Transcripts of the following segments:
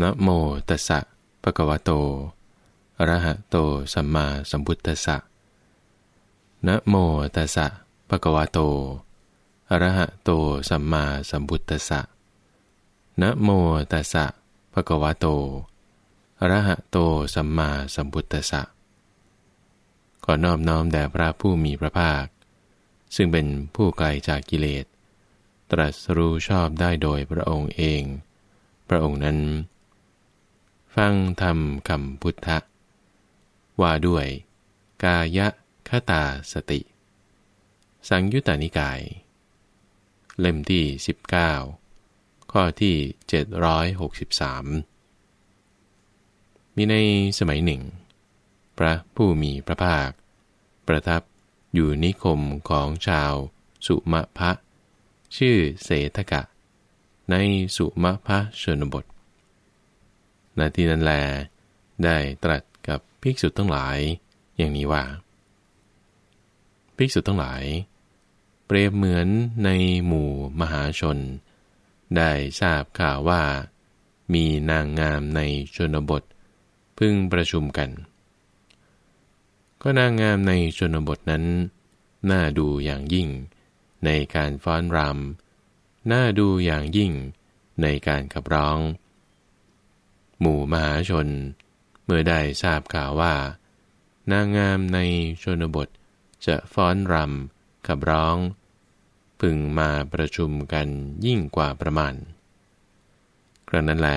นะโมตัสสะภะคะวะโตอะระหะโตสัมมาสัมพุทธัสสะนะโมตัสสะภะคะวะโตอะระหะโตสัมมาสัมพุทธัสสะนะโมตัสสะภะคะวะโตอะระหะโตสัมมาสัมพุทธัสสะขอนอบน้อมแด่พระผู้มีพระภาค ซึ่งเป็นผู้ไกลจากกิเลส ตรัสรู้ชอบได้โดยพระองค์เอง พระองค์นั้น ฟังธรรมคำพุทธะ ว่าด้วย กายะคตาสติ สังยุตตานิกาย เล่มที่ 19 ข้อที่ 763 มีในสมัยหนึ่ง พระผู้มีพระภาค ประทับอยู่นิคมของชาวสุมะพะ ชื่อเสทกะ ในสุมะพะชนบท นาทีนั้นแล ได้ตรัสกับภิกษุทั้งหลาย อย่างนี้ว่า ภิกษุทั้งหลาย เปรียบเหมือนในหมู่มหาชน ได้ทราบข่าวว่า มีนางงามในชนบท พึ่งประชุมกัน ก็นางงามในชนบทนั้น น่าดูอย่างยิ่ง ในการฟ้อนรำน่าดูอย่างยิ่งในการขับร้อง หมู่มหาชน เมื่อได้ทราบข่าวว่า นางงามในชนบทจะฟ้อนรำขับร้อง พึงมาประชุมกันยิ่งกว่าประมาณ ครั้นั้นแหล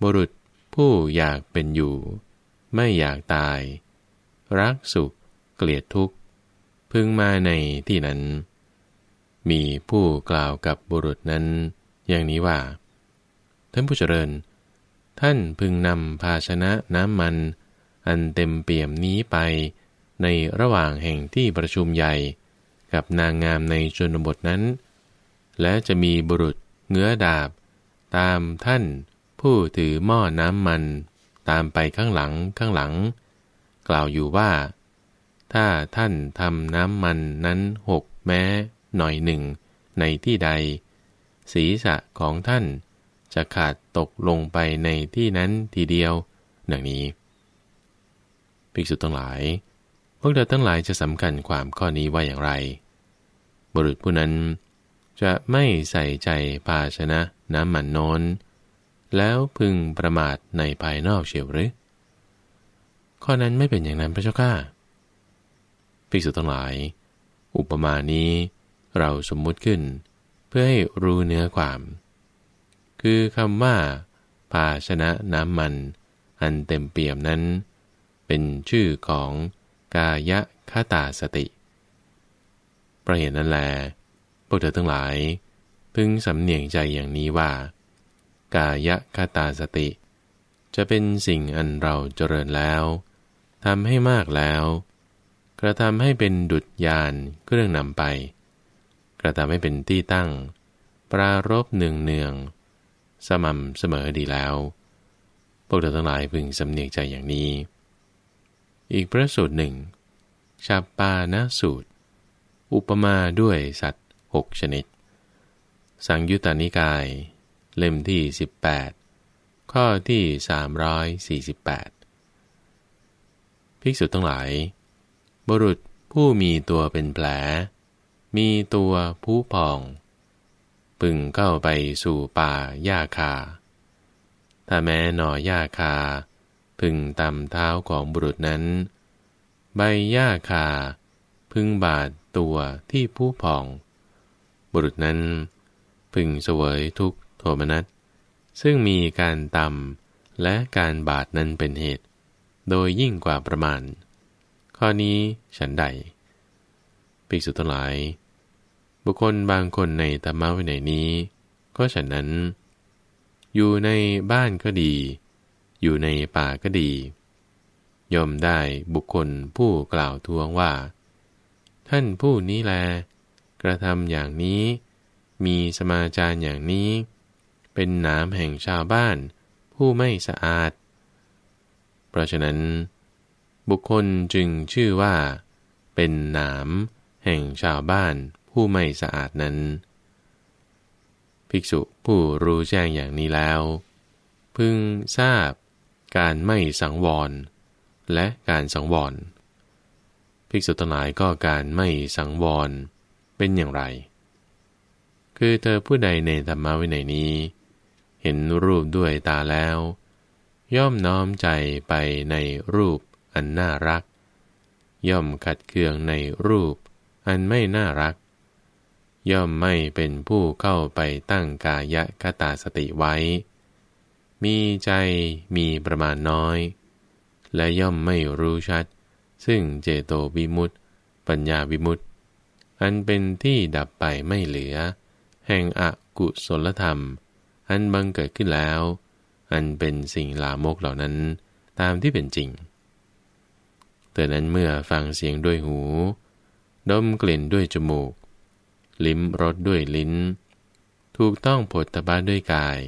บุรุษผู้อยากเป็นอยู่ ไม่อยากตาย รักสุข เกลียดทุกข์ พึงมาในที่นั้น มีผู้กล่าวกับบุรุษนั้น อย่างนี้ว่า ท่านผู้เจริญ ท่านพึงนำภาชนะน้ำมัน อันเต็มเปี่ยมนี้ไป ในระหว่างแห่งที่ประชุมใหญ่ กับนางงามในชนบทนั้น และจะมีบุรุษเงื้อดาบ ตามท่าน ผู้ถือหม้อน้ำมัน ตามไปข้างหลังข้างหลัง กล่าวอยู่ว่า ถ้าท่านทำน้ำมันนั้นหกแม้หน่อยหนึ่งในที่ใด ศีรษะของท่าน จะขาดตกลงไปในที่นั้นทีเดียว ดังนี้ภิกษุทั้งหลาย พวกเราทั้งหลายจะสำคัญความข้อนี้ว่าอย่างไร บุรุษผู้นั้น จะไม่ใส่ใจภาชนะน้ำมันน้นแล้วพึงประมาทในภายนอกเชียวหรือ ข้อนั้นไม่เป็นอย่างนั้นพระเจ้าข้าภิกษุทั้งหลาย อุปมานี้เราสมมุติขึ้น เพื่อให้รู้เนื้อความ คือคำว่า ภาชนะน้ำมัน อันเต็มเปี่ยมนั้น เป็นชื่อของกายคตาสติ ประเหตุนั้นแลพวกเธอทั้งหลาย พึงสำเนียงใจอย่างนี้ว่า กายคตาสติ จะเป็นสิ่งอันเราเจริญแล้วทำให้มากแล้ว กระทำให้เป็นดุจยานเครื่องนำไป กระทำให้เป็นที่ตั้ง ปรารบเนืองเนือง สม่ำเสมอดีแล้ว พวกเธอทั้งหลายพึงสำเนียงใจอย่างนี้ อีกพระสูตรหนึ่ง ชาปานะสูตร อุปมาด้วยสัตว์หกชนิด สังยุตตานิกาย เล่มที่ 18 ข้อที่ 348 ภิกษุทั้งหลาย บุรุษผู้มีตัวเป็นแผล มีตัวผู้พอง พึงเข้าไปสู่ป่าหญ้าคา ถ้าแม้หน่อหญ้าคา พึงตำเท้าของบุรุษนั้น ใบหญ้าคา พึงบาดตัวที่ผู้พอง บุรุษนั้น พึงเสวยทุกโทมนัส ซึ่งมีการตำและการบาดนั้นเป็นเหตุ โดยยิ่งกว่าประมาณ ข้อนี้ฉันใด ภิกษุทั้งหลาย บุคคลบางคนในธรรมะวินัยนี้ ก็ฉันนั้น อยู่ในบ้านก็ดี อยู่ในป่าก็ดีย่อมได้บุคคลผู้กล่าวทวงว่า ท่านผู้นี้แล กระทำอย่างนี้ มีสมาจารอย่างนี้ เป็นหนามแห่งชาวบ้าน ผู้ไม่สะอาด เพราะฉะนั้น บุคคลจึงชื่อว่า เป็นหนามแห่งชาวบ้าน ผู้ไม่สะอาดนั้น ภิกษุผู้รู้แจ้งอย่างนี้แล้ว พึงทราบการไม่สังวร และการสังวร ภิกษุทั้งหลายก็การไม่สังวรเป็นอย่างไร คือเธอผู้ใดในธรรมวินัยนี้ เห็นรูปด้วยตาแล้ว ย่อมน้อมใจไปในรูปอันน่ารัก ย่อมขัดเคืองในรูปอันไม่น่ารัก ย่อมไม่เป็นผู้เข้าไปตั้งกายะคตาสติไว้ มีใจมีประมาณน้อย และย่อมไม่รู้ชัด ซึ่งเจโตวิมุตติ ปัญญาวิมุตติ อันเป็นที่ดับไปไม่เหลือ แห่งอกุศลธรรม อันบังเกิดขึ้นแล้ว อันเป็นสิ่งลามกเหล่านั้นตามที่เป็นจริงแต่นั้นเมื่อฟังเสียงด้วยหู ดมกลิ่นด้วยจมูก ลิ้มรสด้วยลิ้น ถูกต้องผลตบะด้วยกาย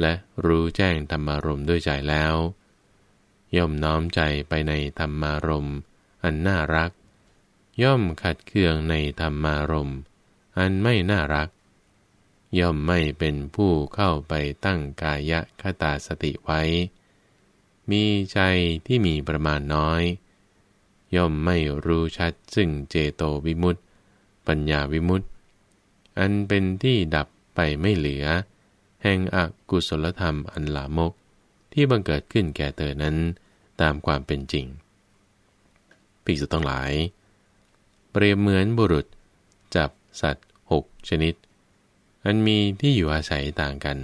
และรู้แจ้งธรรมารมด้วยใจแล้ว ย่อมน้อมใจไปในธรรมารมอันน่ารัก ย่อมขัดเคืองในธรรมารมอันไม่น่ารัก ย่อมไม่เป็นผู้เข้าไปตั้งกายะคตาสติไว้ มีใจที่มีประมาณน้อย ย่อมไม่รู้ชัดซึ่งเจโตวิมุตติ ปัญญาวิมุตติ อันเป็นที่ดับไปไม่เหลือ แห่งอกุศลธรรมอันลามกที่บังเกิดขึ้นแก่เธอนั้นตามความเป็นจริงภิกษุต้องหลาย เปรียบเหมือนบุรุษ จับสัตว์หกชนิด อันมีที่อยู่อาศัยต่างกัน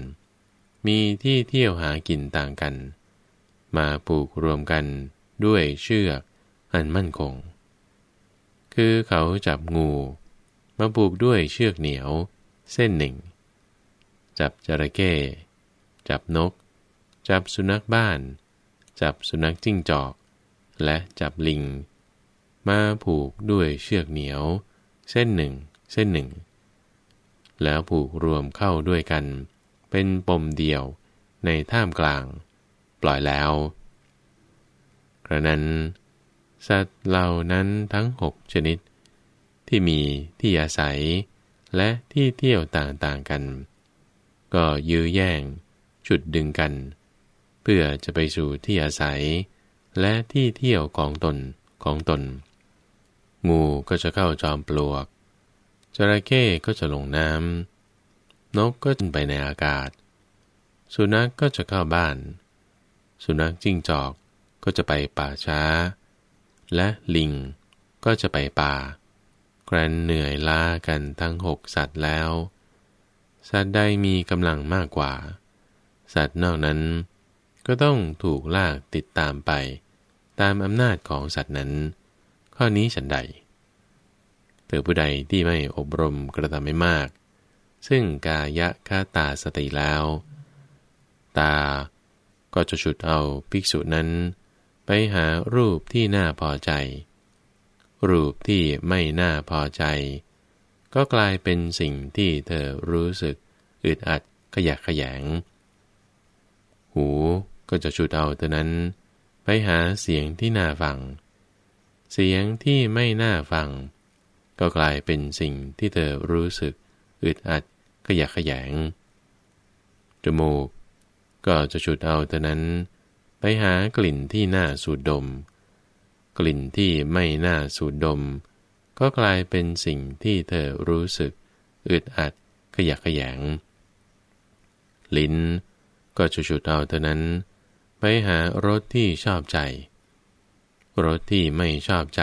มีที่เที่ยวหากินต่างกัน มาปลูกรวมกันด้วยเชือกอันมั่นคง คือเขาจับงู มาผูกด้วยเชือกเหนียว เส้นหนึ่ง จับจระเข้จับนก จับสุนัขบ้าน จับสุนัขจิ้งจอก และจับลิง มาผูกด้วยเชือกเหนียว เส้นหนึ่ง เส้นหนึ่ง แล้วผูกรวมเข้าด้วยกัน เป็นปมเดียวในท่ามกลาง ปล่อยแล้วกระนั้น สัตว์เหล่านั้นทั้งหกชนิด ที่มีที่อาศัย และที่เที่ยวต่างๆกัน ก็ยื้อแย่ง จุดดึงกัน เพื่อจะไปสู่ที่อาศัย และที่เที่ยวของตนของตน งูก็จะเข้าจอมปลวก จระเข้ก็จะลงน้ำนกก็จะไปในอากาศ สุนัขกก็จะเข้าบ้าน สุนัขจิ้งจอกก็จะไปป่าช้า และลิงก็จะไปป่า ครันเหนื่อยล้ากันทั้งหกสัตว์แล้ว สัตว์ใดมีกำลังมากกว่า สัตว์นอกนั้น ก็ต้องถูกลากติดตามไป ตามอำนาจของสัตว์นั้น ข้อนี้ฉันใดเธอผู้ใดที่ไม่อบรมกระทำไม่มาก ซึ่งกายะคาตาสติแล้ว ตาก็จะฉุดเอาภิกษุนั้น ไปหารูปที่น่าพอใจ รูปที่ไม่น่าพอใจ ก็กลายเป็นสิ่งที่เธอรู้สึกอึดอัดขยักขยง หูก็จะชุดเอาเธอนั้น ไปหาเสียงที่น่าฟัง เสียงที่ไม่น่าฟัง ก็กลายเป็นสิ่งที่เธอรู้สึกอึดอัดขยักขยง จมูก ก็จะชุดเอาเธอนั้น ไปหากลิ่นที่น่าสูดดม กลิ่นที่ไม่น่าสูดดม ก็กลายเป็นสิ่งที่เธอรู้สึก อึดอัดขยักขยง ลิ้นก็จะฉุดเอาเท่านั้น ไปหารสที่ชอบใจ รสที่ไม่ชอบใจ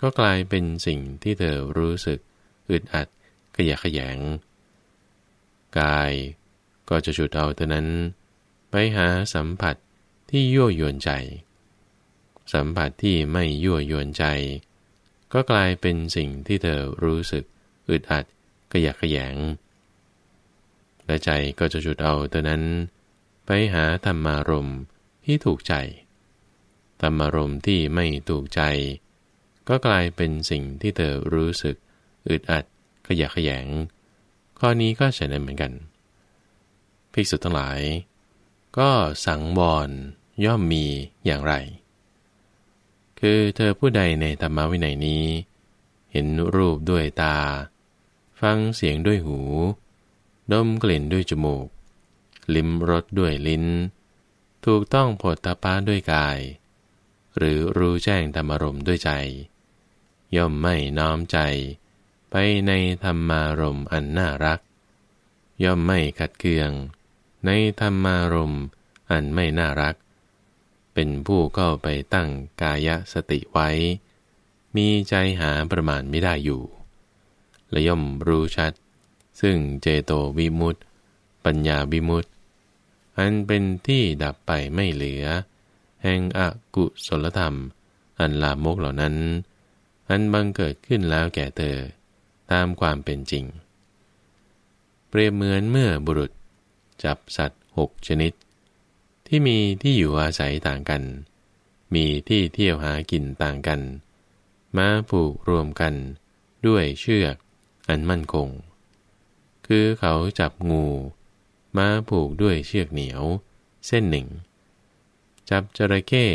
ก็กลายเป็นสิ่งที่เธอรู้สึก อึดอัดขยักขยง กายก็จะฉุดเอาเท่านั้น ไปหาสัมผัสที่ยั่วยวนใจ สัมผัสที่ไม่ยั่วยวนใจ ก็กลายเป็นสิ่งที่เธอรู้สึกอึดอัดกระยักขยง และใจก็จะจุดเอาเธอนั้น ไปหาธรรมารมที่ถูกใจ ธรรมารมที่ไม่ถูกใจ ก็กลายเป็นสิ่งที่เธอรู้สึกอึดอัดขยักขยง ข้อนี้ก็ใช่เหมือนกัน ภิกษุทั้งหลาย ก็สังวรย่อมมีอย่างไร คือเธอผู้ใดในธรรมวินัยนี้ เห็นรูปด้วยตา ฟังเสียงด้วยหู ดมกลิ่นด้วยจมูก ลิ้มรสด้วยลิ้น ถูกต้องผลตป้าด้วยกาย หรือรู้แจ้งธรรมรมด้วยใจ ย่อมไม่น้อมใจ ไปในธรรมารมอันน่ารัก ย่อมไม่ขัดเคือง ในธรรมารมอันไม่น่ารัก เป็นผู้เข้าไปตั้งกายสติไว้ มีใจหาประมาณไม่ได้อยู่ และย่อมรู้ชัด ซึ่งเจโตวิมุตติ ปัญญาวิมุตติ อันเป็นที่ดับไปไม่เหลือ แห่งอกุศลธรรม อันลามกเหล่านั้น อันบังเกิดขึ้นแล้วแก่เธอ ตามความเป็นจริง เปรียบเหมือนเมื่อบุรุษ จับสัตว์หกชนิด ที่มีที่อยู่อาศัยต่างกัน มีที่เที่ยวหากินต่างกันมาผูกรวมกัน ด้วยเชือกอันมั่นคง คือเขาจับงูมาผูกด้วยเชือกเหนียว เส้นหนึ่ง จับจระเข้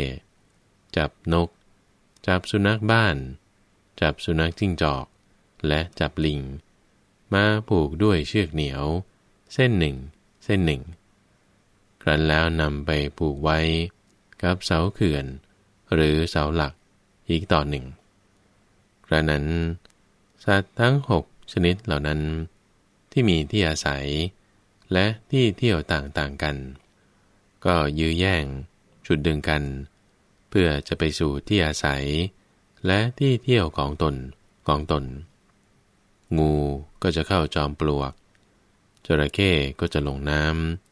จับนก จับสุนัขบ้าน จับสุนัขจิ้งจอก และจับลิงมาผูกด้วยเชือกเหนียว เส้นหนึ่ง เส้นหนึ่ง ครั้นแล้วนำไปผูกไว้กับเสาเขื่อน หรือเสาหลักอีกต่อหนึ่งครั้นั้น สัตว์ทั้งหกชนิดเหล่านั้นที่มีที่อาศัย และที่เที่ยวต่างๆกัน ก็ยื้อแย่งชุดดึงกัน เพื่อจะไปสู่ที่อาศัย และที่เที่ยวของตนของตน งูก็จะเข้าจอมปลวกจระเข้ก็จะลงน้ำ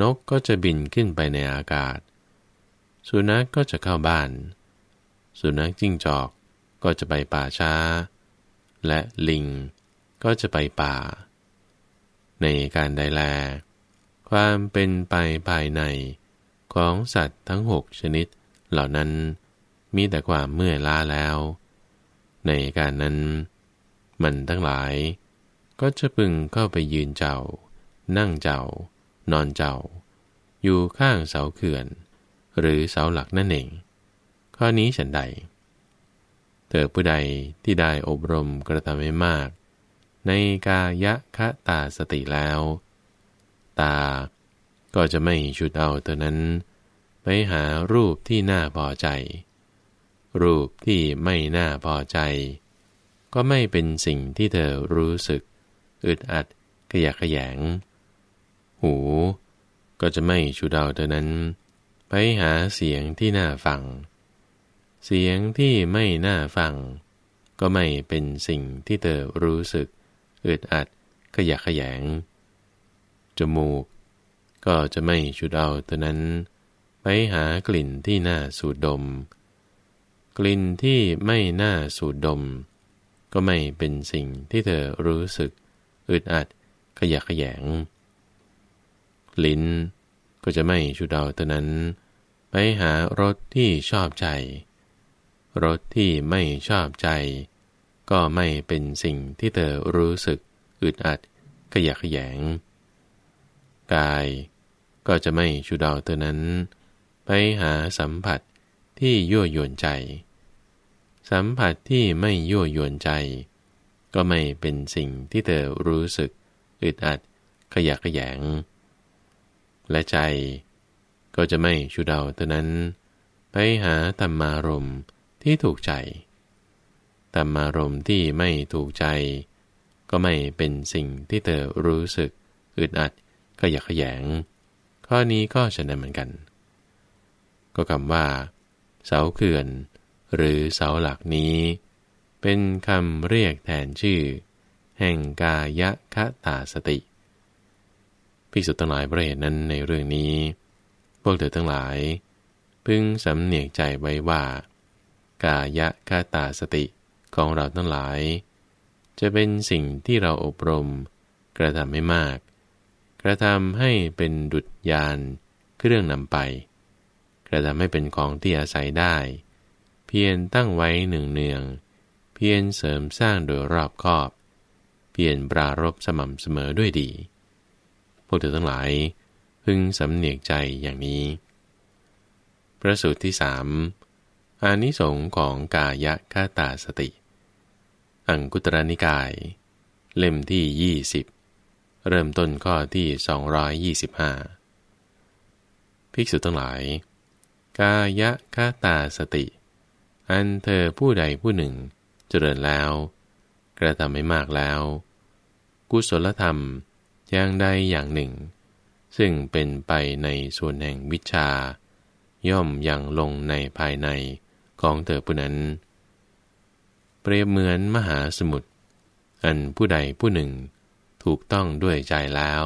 นกก็จะบินขึ้นไปในอากาศ สุนัขกก็จะเข้าบ้าน สุนัขจิ้งจอกก็จะไปป่าช้า และลิงก็จะไปป่า ในการใดแล ความเป็นไปภายในของสัตว์ทั้งหกชนิดเหล่านั้นมีแต่ความเมื่อยล้าแล้ว ในการนั้น มันทั้งหลายก็จะพึงเข้าไปยืนเจ้า นั่งเจ้า นอนเจ้า อยู่ข้างเสาเขื่อน หรือเสาหลักนั่นเอง ข้อนี้ฉันใด เธอผู้ใดที่ได้อบรมกระทำให้มาก ในกายะคะตาสติแล้ว ตาก็จะไม่ชุดเอาเธอนั้น ไปหารูปที่น่าพอใจ รูปที่ไม่น่าพอใจ ก็ไม่เป็นสิ่งที่เธอรู้สึก อึดอัดขยะขยง หู ก็จะไม่ชูดาวเท่านั้น ไปหาเสียงที่น่าฟัง เสียงที่ไม่น่าฟัง ก็ไม่เป็นสิ่งที่เธอรู้สึกอึดอัดขยะขยง จมูก ก็จะไม่ชุดเอาตัวนั้น ไปหากลิ่นที่น่าสูดดม กลิ่นที่ไม่น่าสูดดม ก็ไม่เป็นสิ่งที่เธอรู้สึกอึดอัดขยะขยง ลิ้น ก็จะไม่ชุดเอาตัวนั้น ไปหารสที่ชอบใจ รสที่ไม่ชอบใจ ก็ไม่เป็นสิ่งที่เธอรู้สึกอึดอัดขยะขยง กายก็จะไม่ชุดเอาตัวนั้น ไปหาสัมผัสที่ยั่วยวนใจ สัมผัสที่ไม่ยั่วยวนใจ ก็ไม่เป็นสิ่งที่เธอรู้สึกอึดอัดขยะขยง และใจ ก็จะไม่ชุดเอาตัวนั้น ไปหาธรรมารมที่ถูกใจธรรมารมที่ไม่ถูกใจ ก็ไม่เป็นสิ่งที่เธอรู้สึกอึดอัดก็อยากขยง ข้อนี้ก็ฉะนั้นเหมือนกัน ก็คำว่า เสาเขื่อน หรือเสาหลักนี้ เป็นคำเรียกแทนชื่อ แห่งกายคตาสติ ภิกษุทั้งหลายประเหตุนั้นในเรื่องนี้ พวกเธอทั้งหลาย พึงสำเนียกใจไว้ว่า กายะคาตาสติของเราทั้งหลาย จะเป็นสิ่งที่เราอบรม กระทำให้มาก กระทำให้เป็นดุจยานเครื่องนำไป กระทำให้เป็นของที่อาศัยได้ เพียรตั้งไว้หนึ่งเนือง เพียรเสริมสร้างโดยรอบคอบ เพียรปรารบสม่ำเสมอด้วยดี วกเธอทั้งหลาย พึงสำเนียกใจอย่างนี้ประสูตรที่สามอานิสงส์ของกายะคาตาสติ อังกุตรนิกาย เล่มที่ยี่สิบเริ่มต้นข้อที่ 225 ภิกษุทั้งหลาย กายะคาตาสติ อันเธอผู้ใดผู้หนึ่งเจริญแล้ว กระทำไม่มากแล้ว กุศลธรรม อย่างใดอย่างหนึ่ง ซึ่งเป็นไปในส่วนแห่งวิชา ย่อมอยังลงในภายในของเธอผู้นั้น เปรียบเหมือนมหาสมุทรอันผู้ใดผู้หนึ่งถูกต้องด้วยใจแล้ว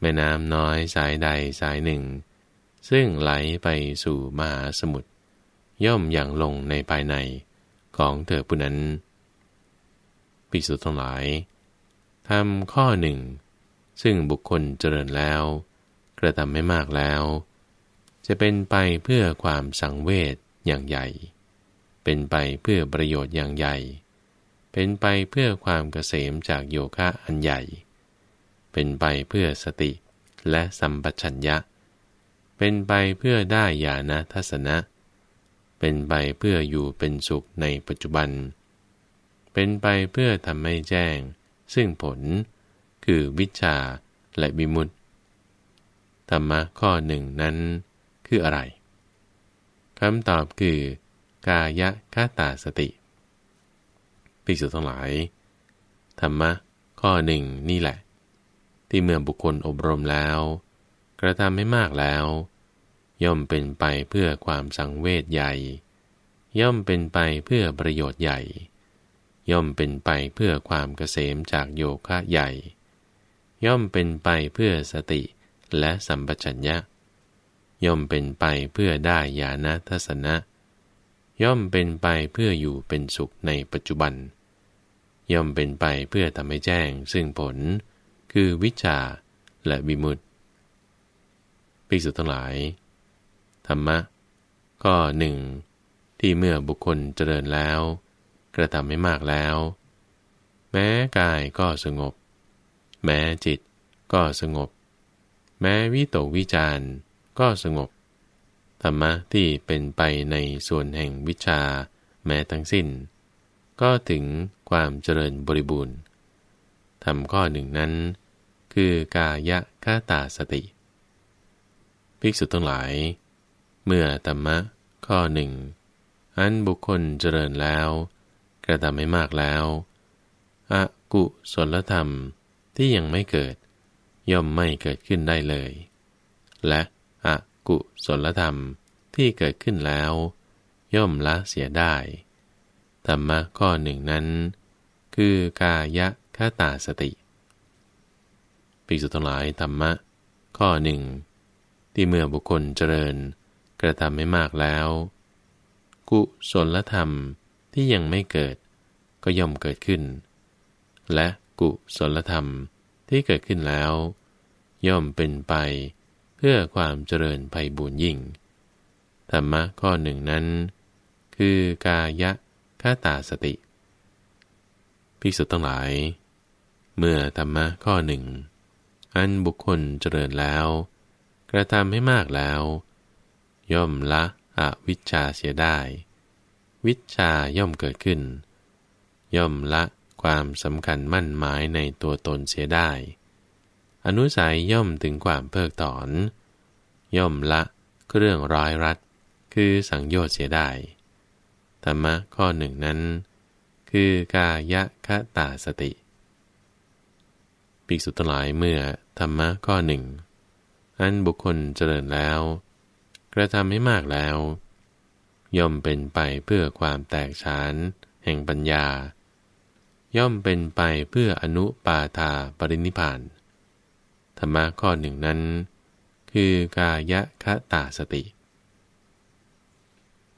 แม่น้ำน้อยสายใดสายหนึ่ง ซึ่งไหลไปสู่มหาสมุทรย่อมอย่างลงในภายในของเธอผู้นั้น ปิสุทั้งหลาย ทำข้อหนึ่ง ซึ่งบุคคลเจริญแล้ว กระทำไม่มากแล้ว จะเป็นไปเพื่อความสังเวชอย่างใหญ่ เป็นไปเพื่อประโยชน์อย่างใหญ่ เป็นไปเพื่อความเกษมจากโยคะอันใหญ่ เป็นไปเพื่อสติและสัมปชัญญะ เป็นไปเพื่อได้ญาณทัศนะ เป็นไปเพื่ออยู่เป็นสุขในปัจจุบัน เป็นไปเพื่อทำให้แจ้ง ซึ่งผลคือวิชาและบิมุตธรรมะข้อหนึ่งนั้นคืออะไรคำตอบคือกายะคาตาสติภิกษุทั้งหลาย ธรรมะข้อหนึ่งนี่แหละ ที่เมื่อบุคคลอบรมแล้ว กระทำให้มากแล้ว ย่อมเป็นไปเพื่อความสังเวชใหญ่ ย่อมเป็นไปเพื่อประโยชน์ใหญ่ ย่อมเป็นไปเพื่อความเกษมจากโยคะใหญ่ ย่อมเป็นไปเพื่อสติและสัมปชัญญะ ย่อมเป็นไปเพื่อได้ญาณทัศนะ ย่อมเป็นไปเพื่ออยู่เป็นสุขในปัจจุบัน ย่อมเป็นไปเพื่อทำให้แจ้งซึ่งผล คือวิชาและวิมุตติภิกษุทั้งหลาย ธรรมะ ก็หนึ่งที่เมื่อบุคคลเจริญแล้ว ระทำให้มากแล้ว แม้กายก็สงบ แม้จิตก็สงบ แม้วิโตวิจารก็สงบ ธรรมะที่เป็นไปในส่วนแห่งวิชาแม้ทั้งสิ้น ก็ถึงความเจริญบริบูรณ์ทำข้อหนึ่งนั้น คือกายะคาตาสติ ภิกษุทั้งหลาย เมื่อธรรมะข้อหนึ่งอันบุคคลเจริญแล้ว ระทำให้มากแล้วอกุศลธรรมที่ยังไม่เกิด ย่อมไม่เกิดขึ้นได้เลย และอกุศลธรรมที่เกิดขึ้นแล้ว ย่อมละเสียได้ธรรมะข้อหนึ่งนั้น คือกายะคาตาสติภิกษุทั้งหลายธรรมะ ข้อหนึ่งที่เมื่อบุคคลเจริญกระทำไม่มากแล้ว กุศลธรรมที่ยังไม่เกิด ก็ย่อมเกิดขึ้น และกุศลธรรมที่เกิดขึ้นแล้ว ย่อมเป็นไปเพื่อความเจริญไปบุญยิ่ง ธรรมะข้อหนึ่งนั้น คือกายะคาตาสติภิกษุทั้งหลาย เมื่อธรรมะข้อหนึ่ง อันบุคคลเจริญแล้ว กระทำให้มากแล้ว ย่อมละอวิชชาเสียได้ วิชาย่อมเกิดขึ้น ย่อมละความสำคัญมั่นหมายในตัวตนเสียได้ อนุสัยย่อมถึงความเพิกถอน ย่อมละเครื่องร้อยรัด คือสังโยชน์เสียได้ ธรรมะข้อหนึ่งนั้น คือกายคตาสติภิกษุทั้งหลายเมื่อธรรมะข้อหนึ่ง อันบุคคลเจริญแล้ว กระทำให้มากแล้ว ย่อมเป็นไปเพื่อความแตกฉานแห่งปัญญา ย่อมเป็นไปเพื่ออนุปาทาปรินิพาน ธรรมะข้อหนึ่งนั้น คือกายะคตาสติ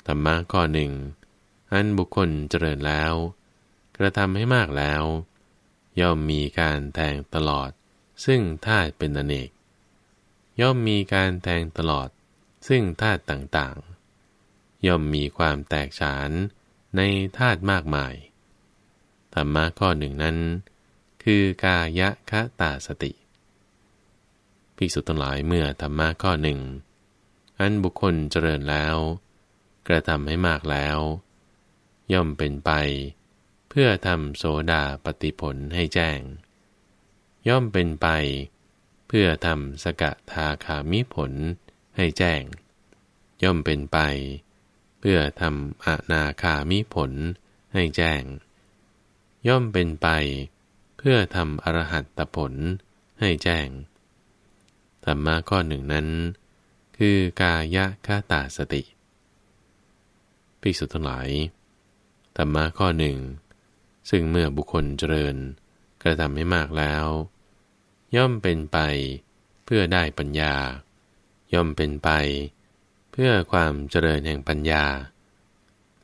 ธรรมะข้อหนึ่ง อันบุคคลเจริญแล้ว กระทำให้มากแล้ว ย่อมมีการแทงตลอด ซึ่งธาตุเป็นอเนก ย่อมมีการแทงตลอด ซึ่งธาตุต่างๆ ย่อมมีความแตกฉานในธาตุมากมาย ธรรมะข้อหนึ่งนั้น คือกายะคตาสติภิกษุทั้งหลายเมื่อธรรมะข้อหนึ่ง อันบุคคลเจริญแล้ว กระทำให้มากแล้ว ย่อมเป็นไป เพื่อทำโสดาปฏิผลให้แจ้ง ย่อมเป็นไป เพื่อทำสกทาคามิผลให้แจ้ง ย่อมเป็นไป เพื่อทำอนาคามิผลให้แจ้ง ย่อมเป็นไป เพื่อทำอรหัตตผลให้แจ้ง ธรรมะข้อหนึ่งนั้น คือกายคาตาสติภิกษุทั้งหลาย ธรรมะข้อหนึ่ง ซึ่งเมื่อบุคคลเจริญกระทำให้มากแล้ว ย่อมเป็นไปเพื่อได้ปัญญา ย่อมเป็นไป เพื่อความเจริญแห่งปัญญา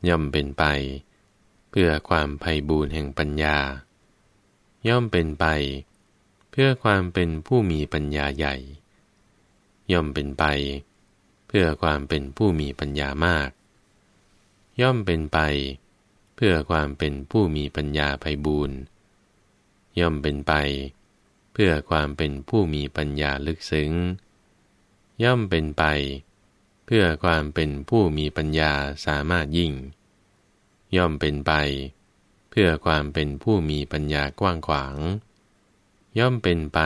ย่อมเป็นไปเเพื่อความไพ่บูรแห่งปัญญา ย่อมเป็นไป เพื่อความเป็นผู้มีปัญญาใหญ่ ย่อมเป็นไป เพื่อความเป็นผู้มีปัญญามาก ย่อมเป็นไป เพื่อความเป็นผู้มีปัญญาไพบูรย่อมเป็นไป เพื่อความเป็นผู้มีปัญญาลึกซึ้ง ย่อมเป็นไป เพื่อความเป็นผู้มีปัญญาสามารถยิ่ง ย่อมเป็นไป เพื่อความเป็นผู้มีปัญญากว้างขวาง ย่อมเป็นไป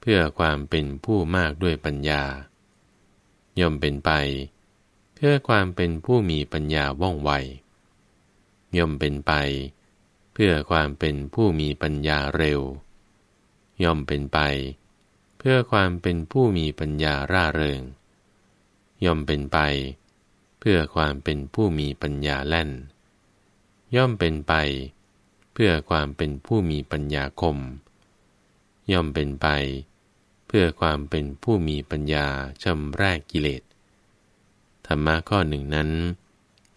เพื่อความเป็นผู้มากด้วยปัญญา ย่อมเป็นไป เพื่อความเป็นผู้มีปัญญาว่องไว ย่อมเป็นไป เพื่อความเป็นผู้มีปัญญาเร็ว ย่อมเป็นไป เพื่อความเป็นผู้มีปัญญาร่าเริง ย่อมเป็นไปเพื่อความเป็นผู้มีปัญญาแล่น ย่อมเป็นไป เพื่อความเป็นผู้มีปัญญาคม ย่อมเป็นไป เพื่อความเป็นผู้มีปัญญาชำแรกกิเลสธรรมะข้อหนึ่งนั้น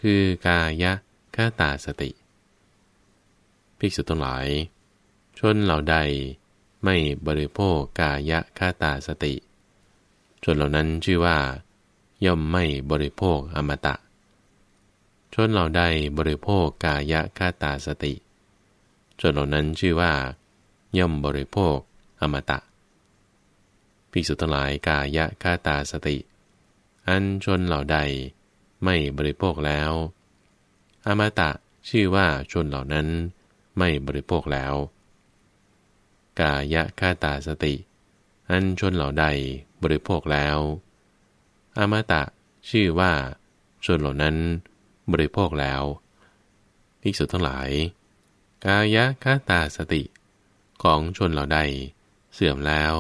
คือกายะคาตาสติ ภิกษุทั้งหลาย ชนเหล่าใดไม่บริโภคกายะคาตาสติ ชนเหล่านั้นชื่อว่า ย่อมไม่บริโภคอมตะ ชนเหล่าใดบริโภคกายะคาตาสติ ชนเหล่านั้นชื่อว่า ย่อมบริโภคอมตะภิกษุทั้งหลายกายะคาตาสติ อันชนเหล่าใดไม่บริโภคแล้ว อมตะชื่อว่าชนเหล่านั้นไม่บริโภคแล้ว กายะคาตาสติ อันชนเหล่าใดบริโภคแล้ว อมตะชื่อว่าชนเหล่านั้น บริโภคแล้วภิกษุทั้งหลาย กายะคาตาสติ ของชนเหล่าใด เสื่อมแล้ว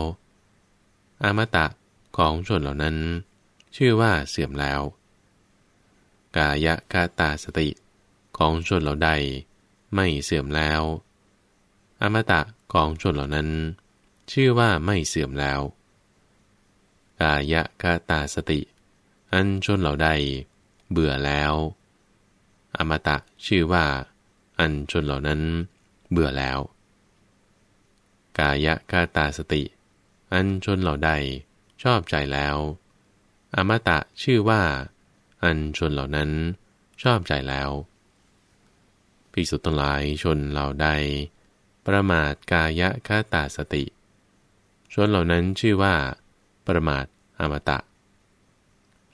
อมตะของชนเหล่านั้น ชื่อว่าเสื่อมแล้ว กายะกาตาสติของชนเหล่าใด ไม่เสื่อมแล้ว อมตะของชนเหล่านั้น ชื่อว่าไม่เสื่อมแล้ว กายะกาตาสติ อันชนเหล่าใด เบื่อแล้ว อมตะชื่อว่า อันชนเหล่านั้นเบื่อแล้ว กายะกาตาสติ อันชนเหล่าใดชอบใจแล้ว อมตะชื่อว่า อันชนเหล่านั้นชอบใจแล้วภิกษุทั้งหลายชนเหล่าใด ประมาทกายะคาตาสติ ชนเหล่านั้นชื่อว่า ประมาทอมตะ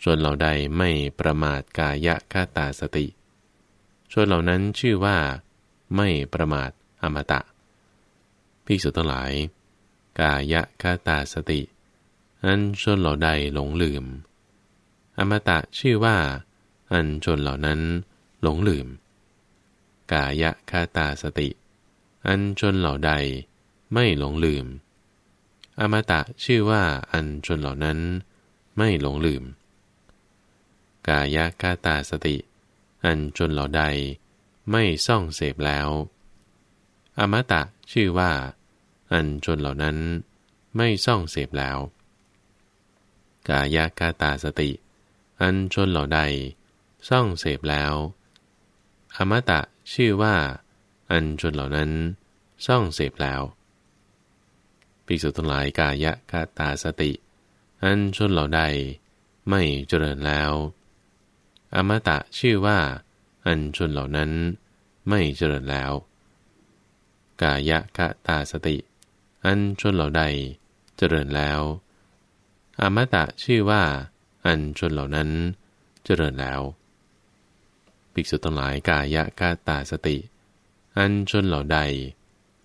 ชนเหล่าใดไม่ประมาทกายะคาตาสติ ชนเหล่านั้นชื่อว่า ไม่ประมาทอมตะภิกษุทั้งหลาย กายะคาตาสติอันชนเหล่าใดหลงลืม อมตะชื่อว่า อันชนเหล่านั้นหลงลืม กายะคาตาสติ อันชนเหล่าใดไม่หลงลืม อมตะชื่อว่าอันชนเหล่านั้นไม่หลงลืม กายะคาตาสติ อันชนเหล่าใดไม่ซ่องเสพแล้ว อมตะชื่อว่า อันชนเหล่านั้นไม่ซ่องเสพแล้ว กายะคาตาสติ อันชนเหล่าใดซ่องเสพแล้ว อมตะชื่อว่า อันชนเหล่านั้นซ่องเสพแล้วภิกษุทั้งหลายกายกาตาสติ อันชนเหล่าใดไม่เจริญแล้ว อมตะชื่อว่า อันชนเหล่านั้นไม่เจริญแล้ว กายะกะตาสติ อันชนเหล่าใดเจริญแล้ว อมตะชื่อว่า อันชนเหล่านั้นเจริญแล้วภิกษุทั้งหลายกายะกาตาสติ อันชนเหล่าใด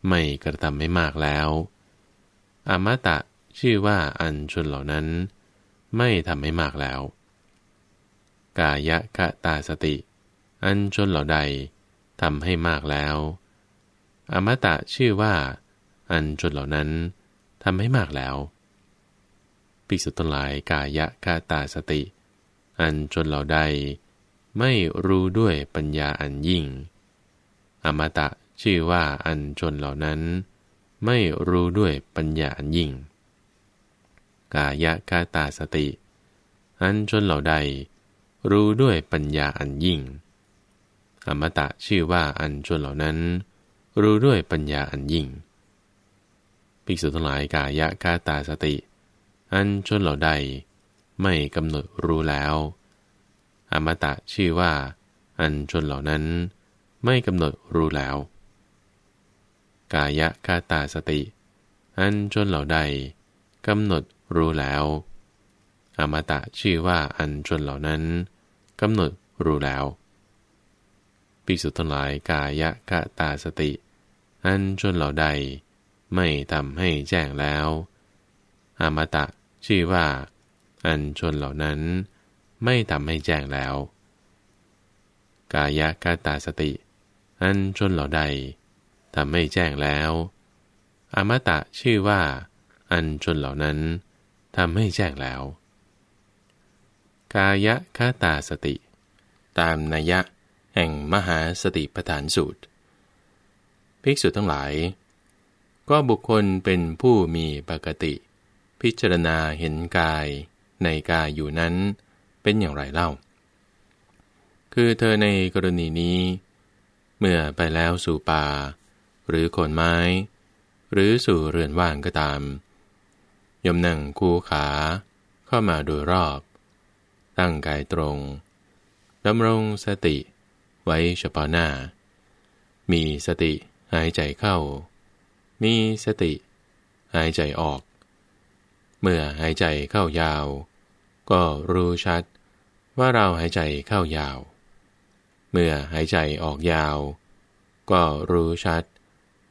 ไม่กระทำไม่มากแล้วอมตะชื่อว่าอันชนเหล่านั้น ไม่ทำให้มากแล้ว กายะกะตาสติ อันชนเหล่าใดทำให้มากแล้ว อมตะชื่อว่า อันชนเหล่านั้นทำให้มากแล้วภิกษุทั้งหลายกายะกะตาสติ อันชนเหล่าใด ไม่รู้ด้วยปัญญาอันยิ่ง อมตะชื่อว่าอันชนเหล่านั้น ไม่รู้ด้วยปัญญาอันยิ่ง กายะกาตาสติ อันชนเหล่าใด รู้ด้วยปัญญาอันยิ่ง อมตะชื่อว่าอันชนเหล่านั้น รู้ด้วยปัญญาอันยิ่ง ภิกษุทั้งหลายกายะกาตาสติ อันชนเหล่าใด ไม่กำหนดรู้แล้ว อมตะชื่อว่า อันชนเหล่านั้น ไม่กำหนดรู้แล้ว กายะกาตาสติ อันชนเหล่าใดกำหนดรู้แล้วอมตะชื่อว่าอันชนเหล่านั้น กำหนดรู้แล้วปิสุทั้งหลายกายะกะตาสติ อันชนเหล่าใด ไม่ทำให้แจ้งแล้วอมตะชื่อว่า อันชนเหล่านั้น ไม่ทำให้แจ้งแล้ว กายกาตาสติ อันชนเหล่าใดทำให้แจ้งแล้วอมตะชื่อว่า อันชนเหล่านั้นทำให้แจ้งแล้ว กายคาตาสติ ตามนัยะแห่งมหาสติปฐานสูตร ภิกษุทั้งหลาย ก็บุคคลเป็นผู้มีปกติ พิจารณาเห็นกายในกายอยู่นั้นเป็นอย่างไรเล่า คือเธอในกรณีนี้ เมื่อไปแล้วสู่ป่า หรือโคนไม้ หรือสู่เรือนว่างก็ตาม ยมนั่งคู่ขาเข้ามาโดยรอบ ตั้งกายตรงดำรงสติไว้เฉพาะหน้า มีสติหายใจเข้า มีสติหายใจออก เมื่อหายใจเข้ายาว ก็รู้ชัดว่าเราหายใจเข้ายาว เมื่อหายใจออกยาว ก็รู้ชัด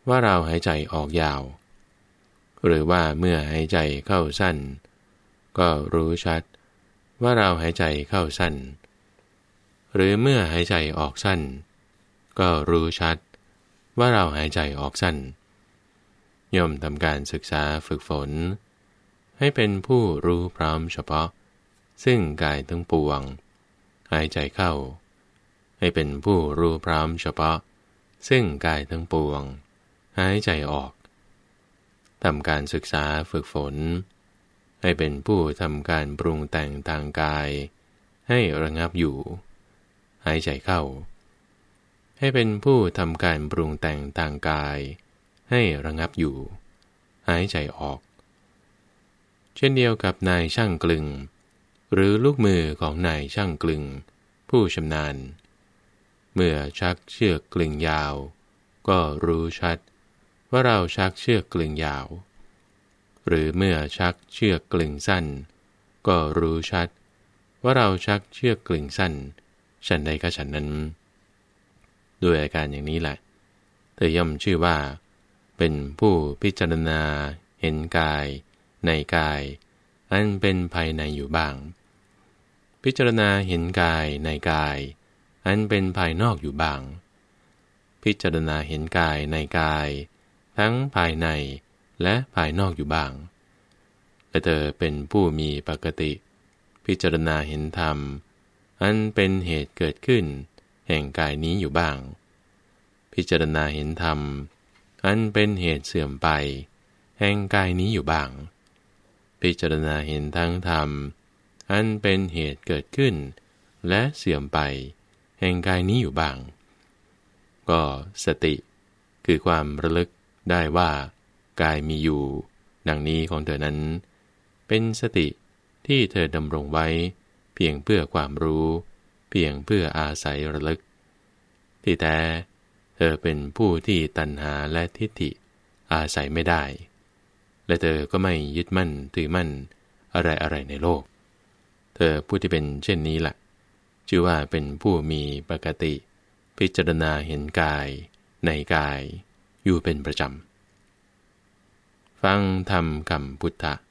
ว่าเราหายใจออกยาว หรือว่าเมื่อหายใจเข้าสั้น ก็รู้ชัด ว่าเราหายใจเข้าสั้น หรือเมื่อหายใจออกสั้น ก็รู้ชัด ว่าเราหายใจออกสั้น ย่อมทำการศึกษาฝึกฝน ให้เป็นผู้รู้พร้อมเฉพาะ ซึ่งกายทั้งปวง หายใจเข้า ให้เป็นผู้รู้พร้อมเฉพาะ ซึ่งกายทั้งปวง หายใจออกทำการศึกษาฝึกฝน ให้เป็นผู้ทำการปรุงแต่งทางกาย ให้ระงับอยู่ หายใจเข้า ให้เป็นผู้ทำการปรุงแต่งทางกาย ให้ระงับอยู่ หายใจออก เช่นเดียวกับนายช่างกลึง หรือลูกมือของนายช่างกลึง ผู้ชำนาญ เมื่อชักเชือกกลึงยาว ก็รู้ชัดว่าเราชักเชือกกลึงยาว หรือเมื่อชักเชือกกลึงสั้น ก็รู้ชัด ว่าเราชักเชือกกลึงสั้น ฉันใดก็ฉันนั้น ด้วยอาการอย่างนี้แหละ เธอย่อมชื่อว่า เป็นผู้พิจารณา เห็นกาย ในกาย อันเป็นภายในอยู่บ้าง พิจารณาเห็นกายในกาย อันเป็นภายนอกอยู่บ้าง พิจารณาเห็นกายในกาย ทั้งภายใน และภายนอกอยู่บ้าง แต่เธอเป็นผู้มีปกติ พิจารณาเห็นธรรม อันเป็นเหตุเกิดขึ้น แห่งกายนี้อยู่บ้าง พิจารณาเห็นธรรม อันเป็นเหตุเสื่อมไป แห่งกายนี้อยู่บ้าง พิจารณาเห็นทั้งธรรม อันเป็นเหตุเกิดขึ้น และเสื่อมไป แห่งกายนี้อยู่บ้าง ก็สติ คือความระลึกได้ว่า กายมีอยู่ ดังนี้ของเธอนั้น เป็นสติที่เธอดำรงไว้ เพียงเพื่อความรู้ เพียงเพื่ออาศัยระลึก ที่แท้ เธอเป็นผู้ที่ตัณหาและทิฏฐิอาศัยไม่ได้ และเธอก็ไม่ยึดมั่นถือมั่นอะไรอะไรในโลก เธอผู้ที่เป็นเช่นนี้ละ่ะ ชื่อว่าเป็นผู้มีปกติ พิจารณาเห็นกาย ในกาย อยู่เป็นประจำ ฟังธรรมคำพุทธะ